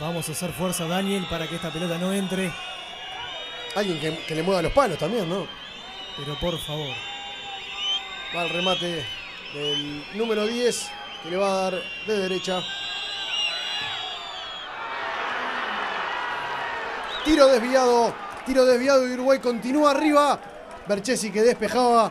Vamos a hacer fuerza, Daniel, para que esta pelota no entre. Alguien que, que le mueva los palos también, ¿no? Pero por favor. Va el remate del número 10 que le va a dar de derecha. Tiro desviado. Tiro desviado y Uruguay continúa arriba. Berchesi que despejaba